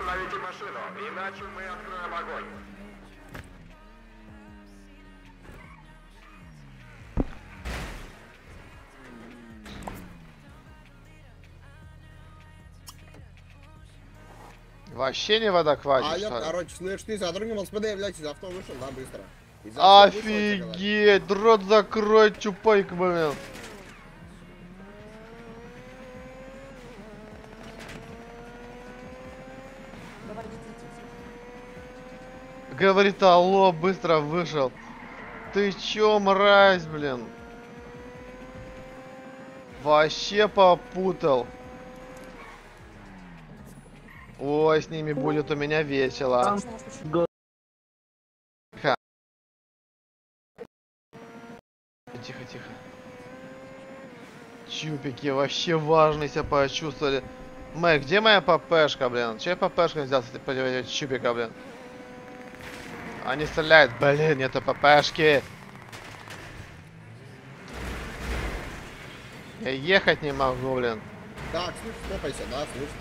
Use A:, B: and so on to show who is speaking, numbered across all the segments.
A: остановите машину, иначе мы откроем огонь.
B: Вообще не вода
C: А
B: хватит,
C: я, короче, слышь, ты сотрудник СПД, блядь, из авто вышел, да, быстро. Из авто вышел.
B: Офигеть, рот закрой, чупайк, блин. Говорит, алло, быстро вышел. Ты чё, мразь, блин? Вообще попутал. Ой, с ними будет у меня весело. Тихо, тихо. Чупики вообще важно себя почувствовали. Мэг, где моя ППшка, блин? Че я ППшка взял с против чупика, блин? Они стреляют, блин, нету ППшки. Я ехать не могу, блин.
C: Так, слышь, стопайся, да,
A: остановите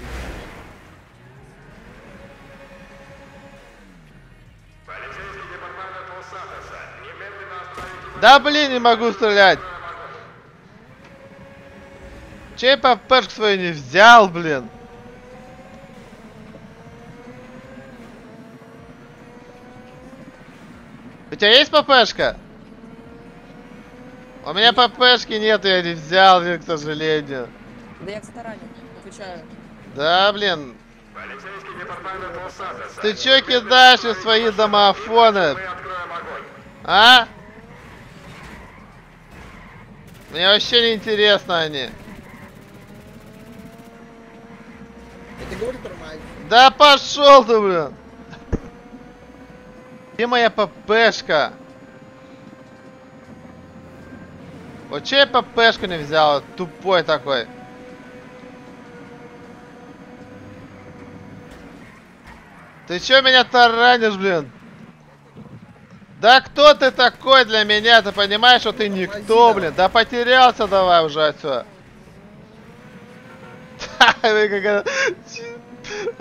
B: Да блин, не могу стрелять. Че я ППшку свою не взял, блин? У тебя есть ППшка? У меня ППшки нет, я не взял, к сожалению.
D: Да я, кстати, ранен, отвечаю.
B: Да, блин.
A: Полицейский департамент Лос-Сантоса.
B: Ты чё кидаешь из свои домофоны? А? Мне вообще не интересно они. Да пошел ты, блин! Где моя ППшка? Вот че я ППшку не взял? Тупой такой. Ты чё меня таранишь, блин? Да кто ты такой для меня? Ты понимаешь, что ты никто, блин? Да потерялся давай уже отсюда.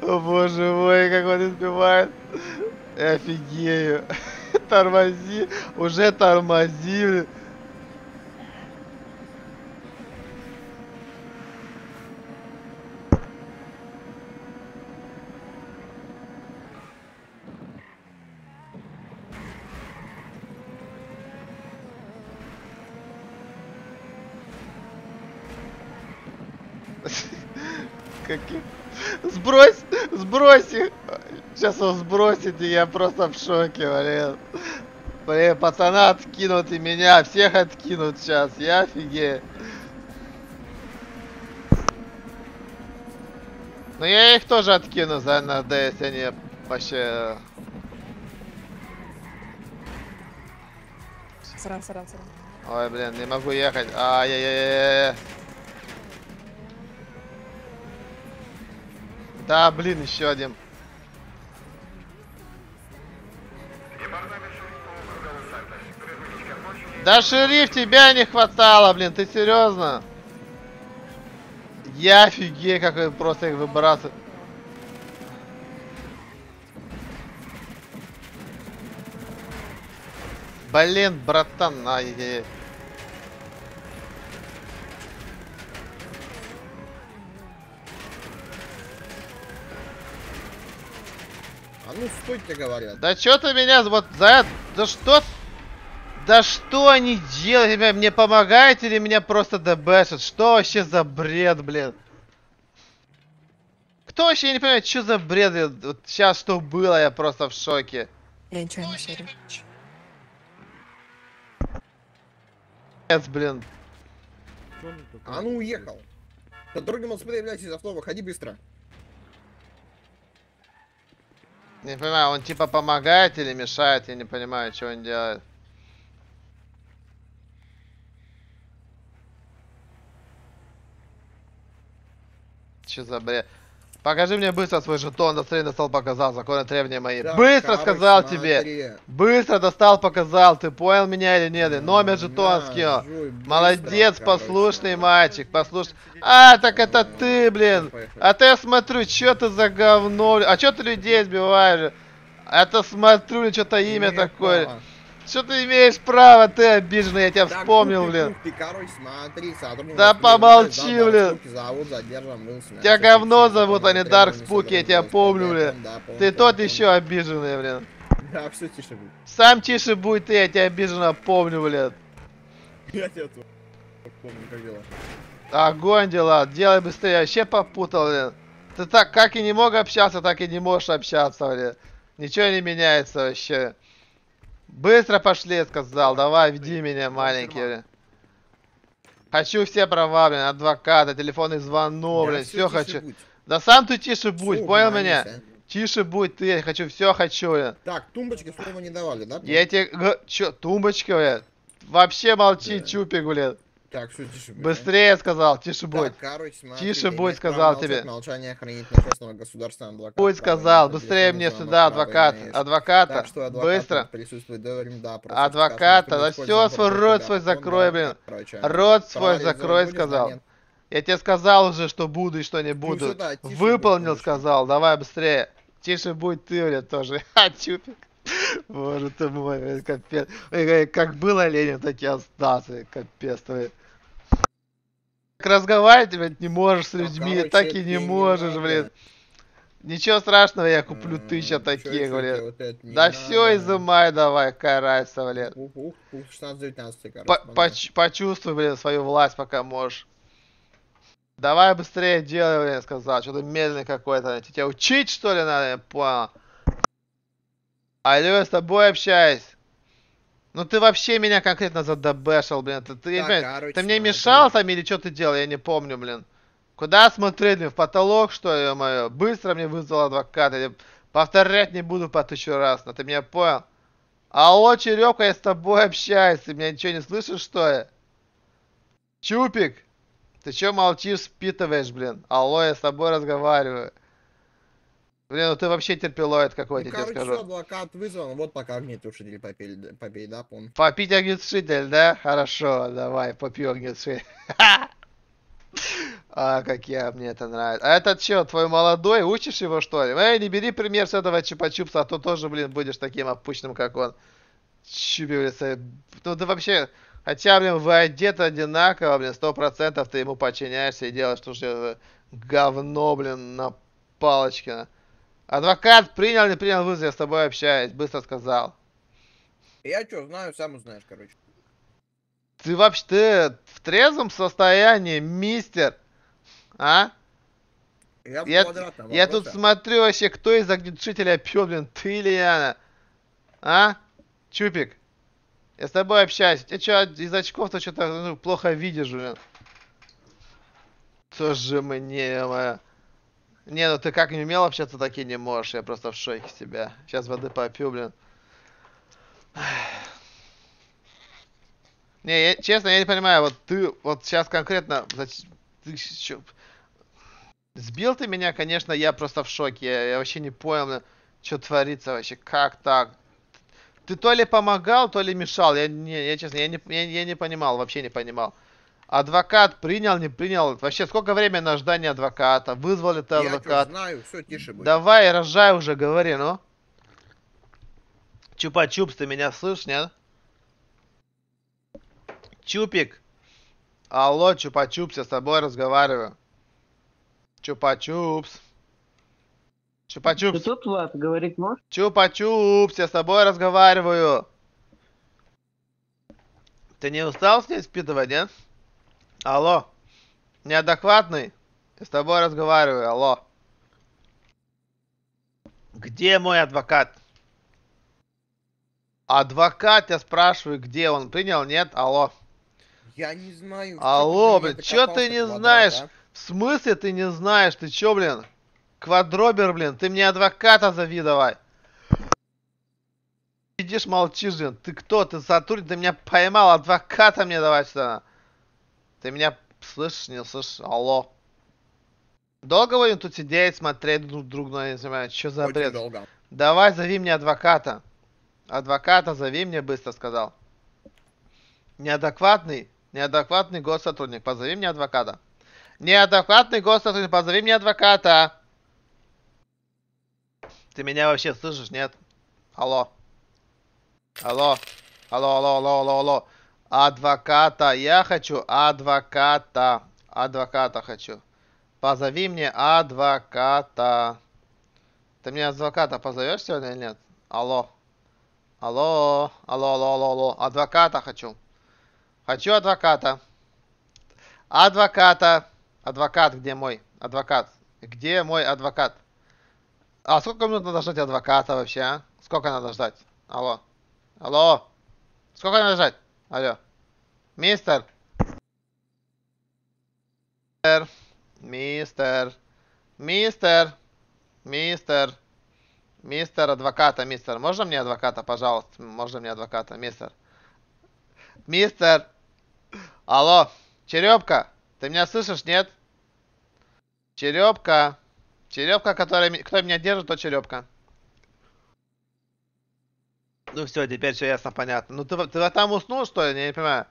B: О боже мой, как он избивает. Офигею. Тормози. Уже тормози. блин. Какие... Сбрось! Сбрось их! Сейчас он сбросит, и я просто в шоке, блин. Блин, пацана откинут и меня, всех откинут сейчас, я офигею. Но я их тоже откину за НРД, если они вообще...
D: Саран, саран, саран.
B: Ой, блин, не могу ехать. Ай-яй-яй-яй. Да, блин, еще один. Да, шериф, тебя не хватало, блин, ты серьезно? Я офигею, как вы просто их выбрасываете. Блин, братан, ай-яй-яй.
C: А ну, стой, тебе говорят.
B: Да что ты меня вот за это... Да что... Да что они делают? Ребят, Мне помогаете или меня просто дебэшат? Что вообще за бред, блин? Кто вообще я не понимаю, что за бред? блин? Вот сейчас что было, я просто в шоке.
D: Я ничего не шерю.
B: Нет, блин.
C: А ну, уехал. Сотрудник СПД, блядь, из авто, выходи быстро.
B: Не понимаю, он типа помогает или мешает? Я не понимаю, что он делает. Что за бред? Покажи мне быстро свой жетон, достали, достал, показал, законы требования мои.
C: Так,
B: быстро
C: короче,
B: сказал тебе!
C: смотри.
B: Быстро достал, показал, ты понял меня или нет? И номер жетона
C: На,
B: скинул. Молодец,
C: короче.
B: послушный мальчик, послушный. А, так это ты, блин.
C: Поехали.
B: А то я смотрю, что ты за говно, блин. А что ты людей сбиваешь? Это смотрю, что-то имя такое.
C: право.
B: Что ты имеешь право, ты обиженный, я тебя
C: Так,
B: вспомнил,
C: ты,
B: блин.
C: ты, короче, смотри, сотрудник
B: Да помолчи, блин.
C: Зовут, задержан.
B: Тебя говно зовут, а не Дарк Спуки, я тебя помню, блин.
C: да, помню,
B: Ты тот
C: помню.
B: еще обиженный, блин.
C: Да, все тише будет.
B: Сам тише будь ты, я тебя обиженно помню, блин.
C: Я тебя тут помню, как дела.
B: Огонь дела, делай быстрее, я вообще попутал, блин. Ты так как и не мог общаться, так и не можешь общаться, блин. Ничего не меняется вообще. Быстро пошли, сказал, давай, веди меня, маленький. Хочу все права, блин, адвоката, телефонный звонок, блин, все хочу. Да сам ты тише будь, понял меня?
C: а.
B: Тише будь ты, я хочу, все хочу, блин.
C: Так, тумбочки слова не давали, да?
B: Я тебе, чё, тумбочка, блин. Вообще молчи, чупик, блин.
C: Так, все тише будь. а.
B: Быстрее сказал, тише будь.
C: Так, короче, смотри,
B: Тише
C: имеешь
B: сказал тебе.
C: Молчание хранить нечестного государственного адвоката.
B: Будь
C: Право
B: сказал, быстрее мне сюда, адвокат, адвоката,
C: Так что адвокат
B: быстро.
C: присутствует до времени, да, просто
B: Адвоката, да
C: будет
B: свой рот свой закрой, блин. Рот свой закрой, сказал. Я тебе сказал уже, что буду и что не буду.
C: сюда, тише
B: Выполнил, сказал. Давай быстрее. Тише будь ты, блядь, тоже. А, чупик. Боже ты мой, капец. Как было Ленин, так и остался. Капец твой. Так разговаривать, не можешь с людьми, так и не можешь, блин. Ничего страшного, я куплю тысяча таких, блин. Да все изымай давай, какая разница, блин.
C: Ух, ух, ух, 16-19, короче.
B: По-
C: погнали.
B: поч- почувствуй, блин, свою власть, пока можешь. Давай быстрее делай, блин, сказал. Что-то медленный какой-то. Тебя учить, что ли, надо? Я понял. Алло, с тобой общаюсь. Ну ты вообще меня конкретно задабешил, блин. Ты, ты,
C: Так,
B: понимаю,
C: короче,
B: ты мне
C: смотри.
B: мешал там или что ты делал? Я не помню, блин. Куда смотреть, блин? В потолок, что ли, мое? Быстро мне вызвал адвокат. Я повторять не буду по тысячу раз. Но ты меня понял? Алло, Черепка, я с тобой общаюсь. Ты меня ничего не слышишь, что ли? Чупик, ты чё молчишь, спитываешь, блин? Алло, я с тобой разговариваю. Блин, ну ты вообще терпилоид какой-то,
C: Ну,
B: тебе
C: короче,
B: скажу.
C: адвокат вызван, вот пока огнетушитель попей, попей, да, помню.
B: Попить огнетушитель, да? Хорошо, давай, попью огнетушитель. А, как я, мне это нравится. А этот чё, твой молодой, учишь его, что ли? Эй, не бери пример с этого чупа-чупса, а то тоже, блин, будешь таким опущенным, как он. Чубивается. Ну, ты вообще... Хотя, блин, вы одеты одинаково, блин, сто процентов ты ему подчиняешься и делаешь то, что это говно, блин, на палочке. Адвокат принял, не принял вызов, я с тобой общаюсь, быстро сказал.
C: Я чё, знаю, сам узнаешь, короче.
B: Ты вообще ты в трезвом состоянии, мистер? А?
C: Я,
B: Я, я тут
C: вопросе.
B: смотрю вообще, кто из огнетушителя пьет, блин, ты или Яна? А? Чупик? Я с тобой общаюсь. Ты что, из очков-то что-то ну, плохо видишь, блин? Тоже мне, моя. Не, ну ты как не умел общаться, так и не можешь. Я просто в шоке с тебя. Сейчас воды попью, блин. Не, я- честно, я не понимаю, вот ты вот сейчас конкретно... Ты чё- Сбил ты меня, конечно, я просто в шоке. Я, я вообще не понял, что творится вообще. Как так? Ты то ли помогал, то ли мешал. Я, не, я честно, я не, я, я не понимал, вообще не понимал. Адвокат принял, не принял. Вообще, сколько времени на ожидание адвоката? Вызвали ты
C: Я чё,
B: адвоката?
C: знаю, все, тише будет.
B: Давай, рожай уже, говори, ну. Чупа-чупс, ты меня слышишь, нет? Чупик. Алло, Чупа-чупс, я с тобой разговариваю. Чупа-чупс.
E: Ты
B: Чупа-чупс.
E: тут, Влад, говорить можешь?
B: Чупа-чупс, я с тобой разговариваю. Ты не устал с ней спитывать, нет? Алло. Неадекватный? Я с тобой разговариваю, алло. Где мой адвокат? Адвокат, я спрашиваю, где он? Принял, нет? Алло.
C: Я не знаю.
B: Алло, блин, чё ты не
C: квадрат,
B: знаешь?
C: а?
B: В смысле ты не знаешь? Ты чё, блин? Квадробер, блин, ты мне адвоката зови давай. Сидишь, молчишь, блин. Ты кто? Ты сотрудник? Ты меня поймал, адвоката мне давай сюда. Ты меня слышишь, не слышишь? Алло. Долго будем тут сидеть, смотреть друг друга, ну, я не знаю, что за
C: Очень
B: бред?
C: долго.
B: Давай, зови мне адвоката. Адвоката зови мне быстро, сказал. Неадекватный, неадекватный госсотрудник, позови мне адвоката. Неадекватный госсотрудник, позови мне адвоката. Ты меня вообще слышишь, нет? Алло. Алло. Алло, алло, алло, алло, алло. Адвоката. Я хочу адвоката. Адвоката хочу. Позови мне адвоката. Ты мне адвоката позовешь сегодня или нет? Алло. Алло. Алло, алло, алло, алло. Адвоката хочу. Хочу адвоката. Адвоката. Адвокат, где мой? Адвокат. Где мой адвокат? А сколько минут надо ждать адвоката вообще, а? Сколько надо ждать? Алло. Алло. Сколько надо ждать? Алло. Мистер. Мистер. Мистер. Мистер. Мистер. Мистер адвоката, мистер. Можно мне адвоката, пожалуйста? Можно мне адвоката, мистер? Мистер. Алло. Черепка. Ты меня слышишь, нет? Черепка. Черепка, которая... Кто меня держит, то черепка. Ну все, теперь все ясно, понятно. Ну ты, ты там уснул, что ли? Я не понимаю.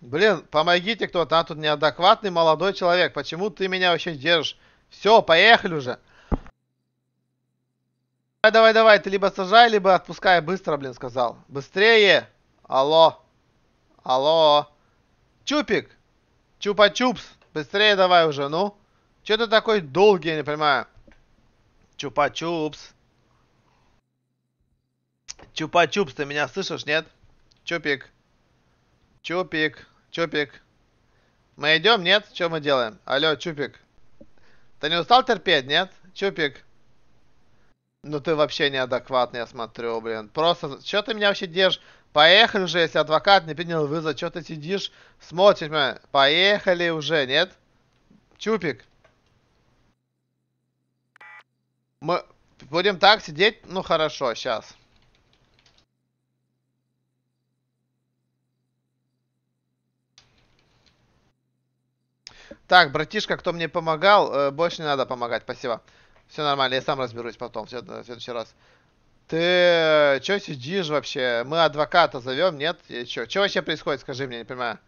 B: Блин, помогите кто-то, а тут неадекватный молодой человек. Почему ты меня вообще держишь? Все, поехали уже. Давай, давай, давай, ты либо сажай, либо отпускай. Быстро, блин, сказал. Быстрее. Алло. Алло. Чупик. Чупа-чупс. Быстрее давай уже, ну. Че ты такой долгий, я не понимаю. Чупа-чупс. Чупа-чупс, ты меня слышишь, нет? Чупик. Чупик. Чупик. Мы идем, нет? Что мы делаем? Алло, Чупик. Ты не устал терпеть, нет? Чупик. Ну ты вообще неадекватный, я смотрю, блин. Просто, что ты меня вообще держишь? Поехали уже, если адвокат не принял вызов, что ты сидишь, смотришь меня? Поехали уже, нет? Чупик. Мы будем так сидеть? Ну хорошо, сейчас. Так, братишка, кто мне помогал, э, больше не надо помогать, спасибо. Все нормально, я сам разберусь потом, в след- в следующий раз. Ты что сидишь вообще? Мы адвоката зовем, нет? Что вообще происходит, скажи мне, не понимаю.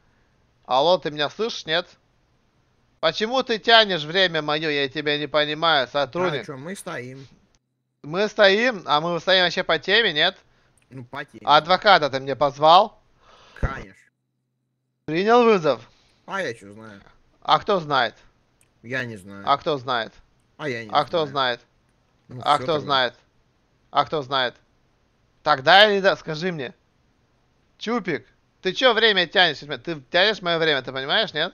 B: Алло, ты меня слышишь, нет? Почему ты тянешь время мое, я тебя не понимаю,
C: А
B: сотрудник.
C: что, мы стоим.
B: Мы стоим, а мы стоим вообще по теме, нет?
C: Ну, потеем.
B: А адвоката ты мне позвал?
C: Конечно.
B: Принял вызов?
C: А я что знаю?
B: А кто знает?
C: Я не знаю.
B: А кто знает?
C: А я не
B: А
C: знаю.
B: кто знает?
C: Ну,
B: А кто
C: тогда.
B: знает? А кто знает? Так, да или да? Скажи мне. Чупик, ты чё время тянешь? Ты тянешь мое время, ты понимаешь, нет?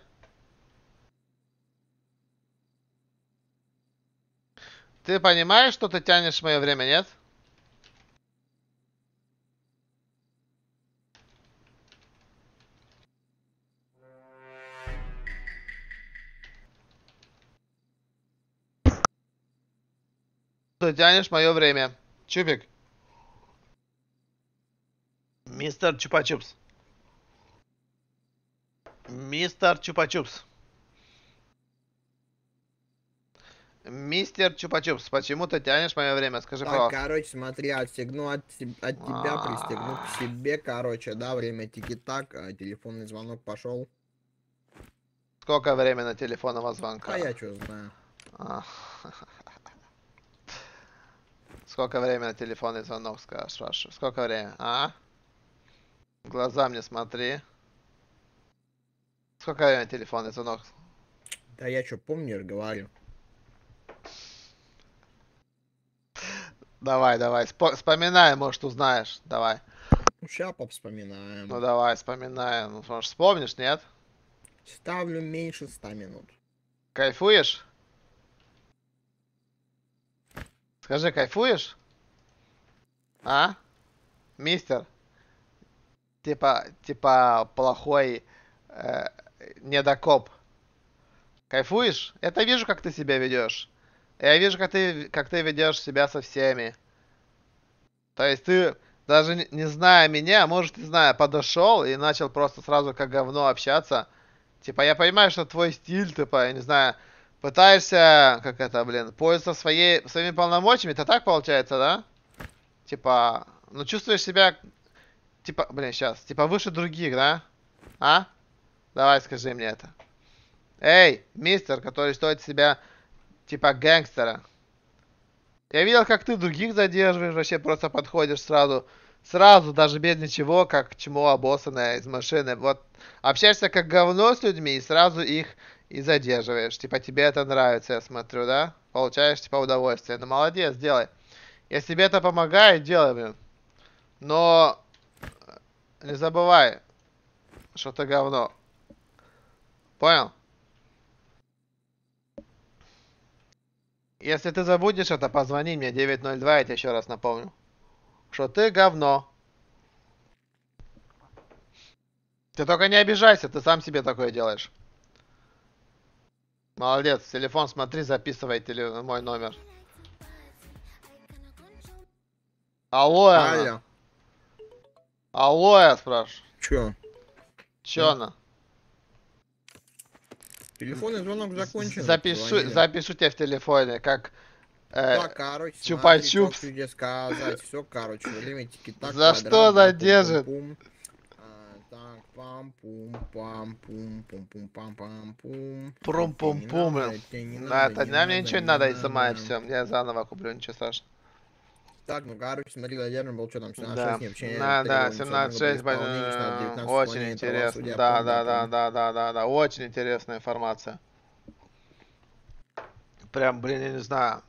B: Ты понимаешь, что ты тянешь мое время, нет? Ты тянешь мое время. Чупик. Мистер Чупа-Чупс. Мистер Чупа-Чупс. Мистер Чупа-Чупс, почему ты тянешь мое время? Скажи,
C: Так,
B: пожалуйста.
C: короче, смотри, отстегну от, от тебя, пристегну к себе, короче, да, время тики-так, а телефонный звонок пошел.
B: Сколько времени телефонного звонка?
C: А я что знаю.
B: Сколько времени телефонный звонок, скажешь, спрашиваю. Сколько времени, а? В глаза мне смотри. Сколько времени телефонный звонок?
C: Да я что, помнишь, говорю.
B: Давай, давай, спо- вспоминай, может, узнаешь. Давай.
C: Ну, ща повспоминаем.
B: Ну давай, вспоминай. Ну, может, вспомнишь, нет?
C: Ставлю меньше 100 минут.
B: Кайфуешь? Скажи, кайфуешь? А? Мистер? Типа, типа плохой э, недокоп. Кайфуешь? Это вижу, как ты себя ведешь. Я вижу, как ты, как ты ведешь себя со всеми. То есть ты, даже не, не зная меня, может, не зная, подошел и начал просто сразу как говно общаться. Типа, я понимаю, что твой стиль, типа, я не знаю, пытаешься, как это, блин, пользоваться своей, своими полномочиями, это так получается, да? Типа, ну чувствуешь себя, типа, блин, сейчас, типа выше других, да? А? Давай скажи мне это. Эй, мистер, который стоит себя, типа, гэнгстера. Я видел, как ты других задерживаешь, вообще просто подходишь сразу, сразу, даже без ничего, как чмо обоссанное из машины. Вот, общаешься как говно с людьми и сразу их и задерживаешь. Типа, тебе это нравится, я смотрю, да? Получаешь, типа, удовольствие. Ну, молодец, делай. Если тебе это помогает, делай, блин. Но не забывай, что ты говно. Понял? Если ты забудешь это, позвони мне 902, я тебе еще раз напомню. Что ты говно. Ты только не обижайся, ты сам себе такое делаешь. Молодец, телефон смотри, записывай теле... мой номер. Алло.
C: Алло,
B: Алло, я спрашиваю.
C: чё?
B: Чё она?
C: Телефонный звонок закончен.
B: Запишу,
C: звонили.
B: запишу тебя в телефоне, как... э,
C: Так, короче,
B: чупа-чупс.
C: Все, короче, время тики-так.
B: За что
C: да,
B: задержит?
C: пум-пум-пум. А, Не
B: На это дня мне ничего не надо, и сама и все. Я заново куплю, ничего страшного.
C: Так, ну, короче, смотри, задержан был, что там, 17
B: Да,
C: вообще
B: да, да,
C: требования
B: 17.6,
C: судебного исполнения, что надо 19
B: очень интересно. Да, да, да, да, да, да, да, очень интересная информация. Прям, блин, я не знаю.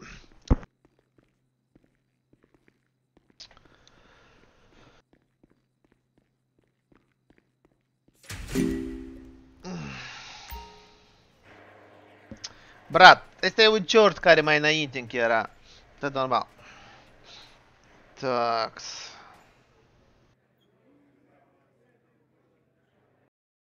B: Brat, este e un short care mai înainte încă era. Da, normal. Tax.